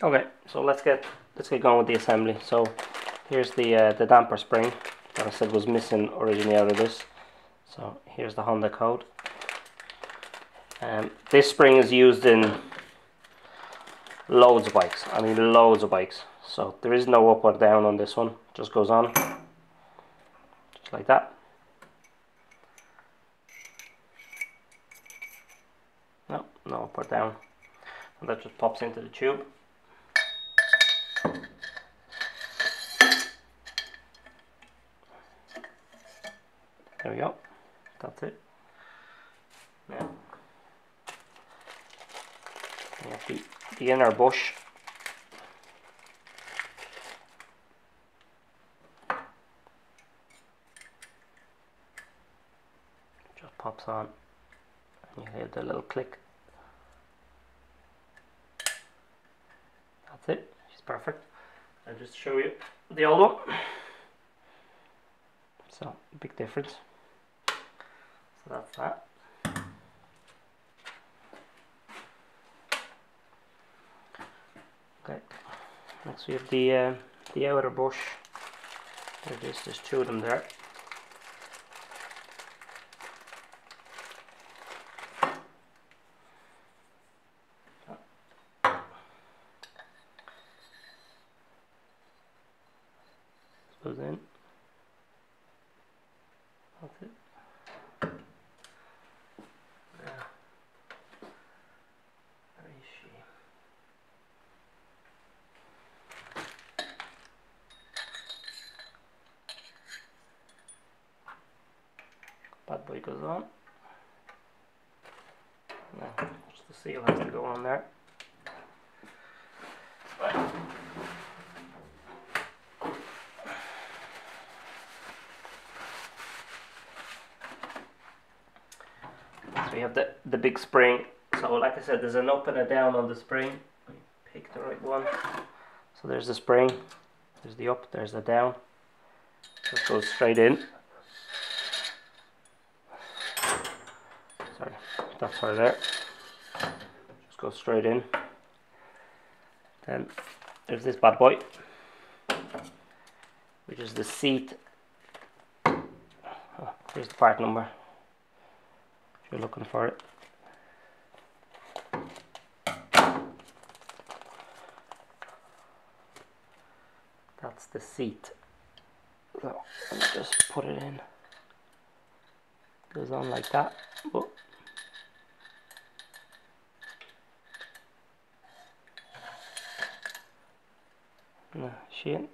Okay, so let's get let's get going with the assembly. So here's the uh, the damper spring that I said was missing originally out of this. So here's the Honda code. Um, this spring is used in loads of bikes. I mean loads of bikes. So there is no up or down on this one. Just goes on just like that. No, no up or down. And that just pops into the tube. There we go. That's it. Now, we have the, the inner bush. Just pops on and you hear the little click. That's it. She's perfect. I'll just show you the old one. So, big difference. That's that. Okay. Next we have the uh, the outer bush. There it is. There's two of them there. Goes in. That's it. Yeah. Where is she? Bad boy goes on. Now, just the seal has to go on there. So we have the, the big spring. So like I said, there's an up and a down on the spring. Pick the right one. So there's the spring. There's the up, there's the down. Just goes straight in. Sorry, that's her there. Goes straight in. Then there's this bad boy, which is the seat. Oh, here's the part number if you're looking for it. That's the seat. So let me just put it in. Goes on like that. Oh. No, she in.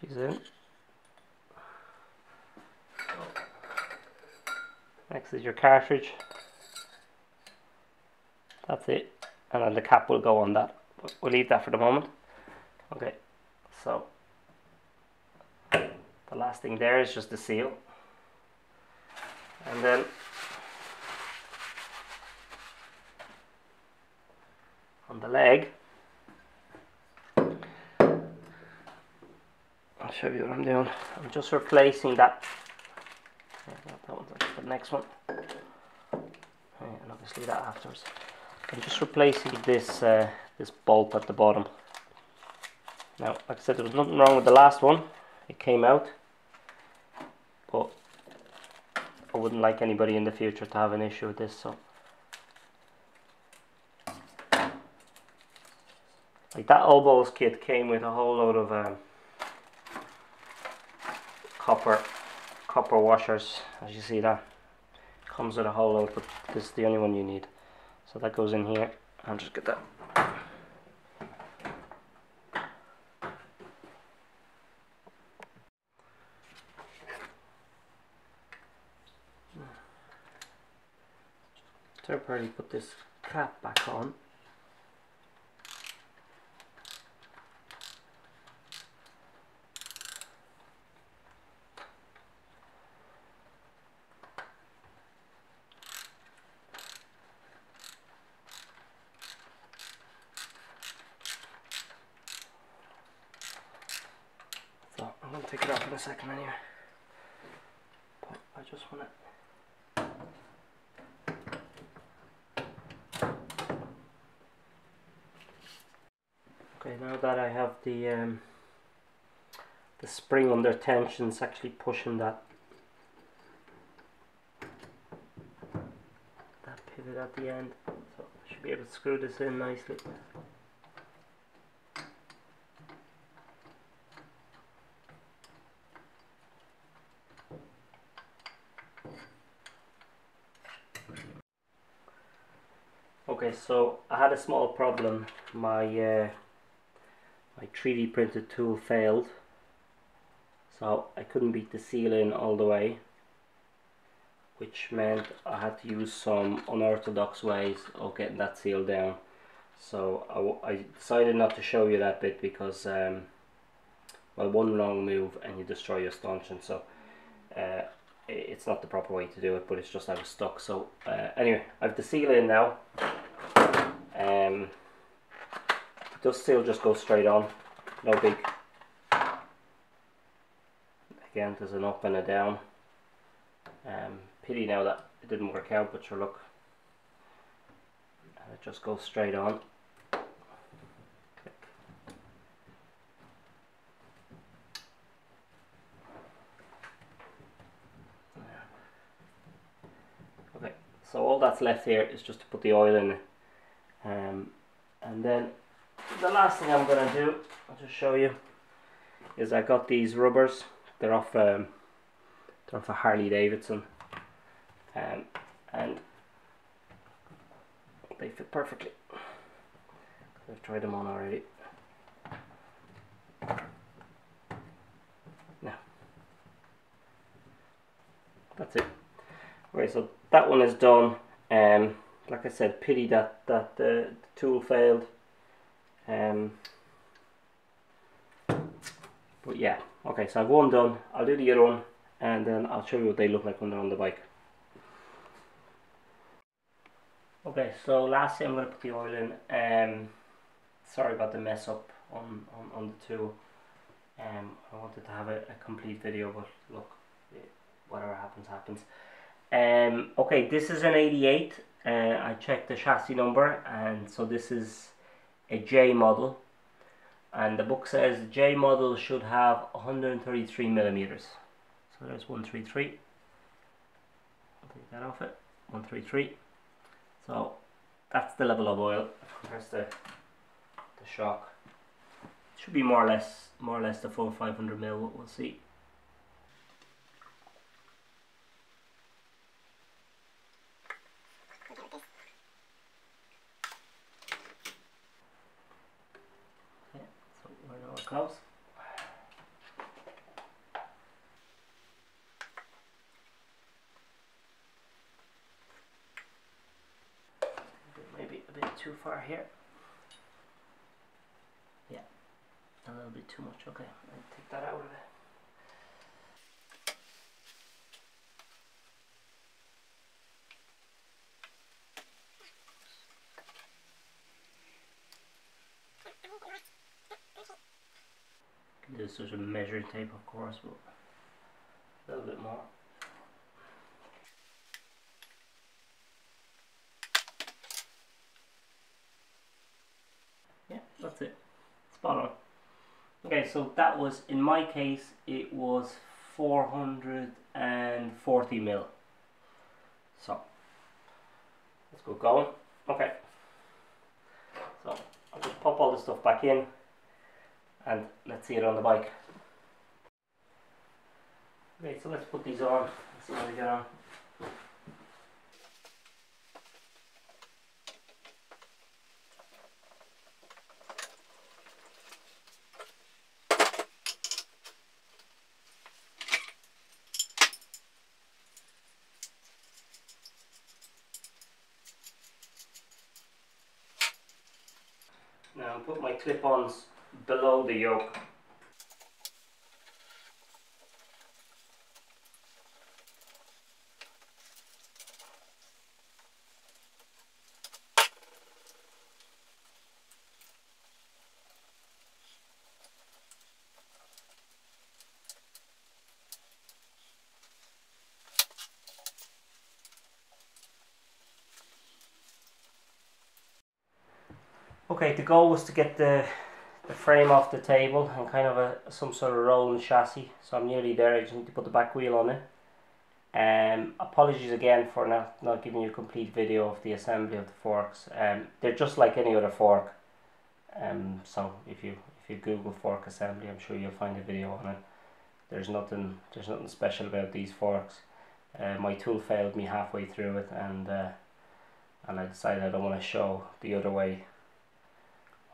She's in. Next is your cartridge. That's it. And then the cap will go on that. We'll leave that for the moment. Okay, so the last thing there is just the seal. And then on the leg, I'll show you what I'm doing. I'm just replacing that that one's the next one. And obviously that afterwards. I'm just replacing this uh, this bolt at the bottom. Now, like I said, there was nothing wrong with the last one. It came out. But I wouldn't like anybody in the future to have an issue with this, so. Like that All Balls kit came with a whole load of um, copper copper washers as you see that comes with a whole load but this is the only one you need. So that goes in here I'll just get that. Temporarily put this cap back on take it off in a second anyway. But I just want to Okay, now that I have the um, the spring under tension, it's actually pushing that that pivot at the end, so I should be able to screw this in nicely. Okay, so I had a small problem. My uh, my 3D printed tool failed, so I couldn't beat the seal in all the way, which meant I had to use some unorthodox ways of getting that seal down. So I, I decided not to show you that bit because, um, well, one wrong move and you destroy your stanchion. So uh, it's not the proper way to do it, but it's just I was stuck. So uh, anyway, I have the seal in now. Um, does seal just goes straight on, no big. Again, there's an up and a down. Um, pity now that it didn't work out, but sure look, and it just goes straight on. Okay, so all that's left here is just to put the oil in, um, and then the last thing I'm to do, I'll just show you, is I got these rubbers. They're off, um, they're off a Harley Davidson, um, and they fit perfectly. I've tried them on already. Now, that's it. Okay, so that one is done. Um, like I said, pity that that uh, the tool failed. Um, but yeah, okay, so I've one done. I'll do the other one and then I'll show you what they look like when they're on the bike. Okay, so lastly I'm going to put the oil in. Um, sorry about the mess up on, on, on the tool. Um, I wanted to have a, a complete video, but look, whatever happens, happens. Um, okay, this is an 88. Uh, I checked the chassis number, and so this is a J model. And the book says J model should have 133 millimeters. So there's 133 I'll take that off it. 133 so that's the level of oil there's the the shock. Should be more or less more or less the full 500 mil we'll see close. Maybe a bit too far here. Yeah, a little bit too much. Okay, I'll take that out of it. This is a measuring tape of course but a little bit more. Yeah that's it. Spot on. Okay so that was in my case it was 440 mil. So let's go going. Okay. So I'll just pop all this stuff back in and let's see it on the bike. Okay, so let's put these on and see how they get on. Now put my clip-ons below the yoke. Okay, the goal was to get the the frame off the table and kind of a some sort of rolling chassis. So I'm nearly there. I just need to put the back wheel on it. Um, apologies again for not, not giving you a complete video of the assembly of the forks. Um, they're just like any other fork. Um, so if you if you Google fork assembly, I'm sure you'll find a video on it. There's nothing there's nothing special about these forks. Uh, my tool failed me halfway through it, and uh, and I decided I don't want to show the other way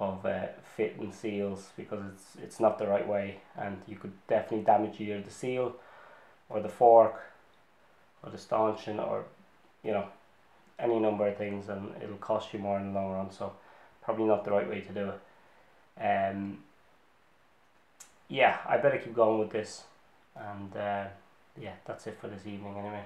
of uh, fitting seals because it's it's not the right way, and you could definitely damage either the seal or the fork or the stanchion or you know any number of things, and it'll cost you more in the long run. So probably not the right way to do it. Um, yeah, I better keep going with this, and uh, yeah, that's it for this evening anyway.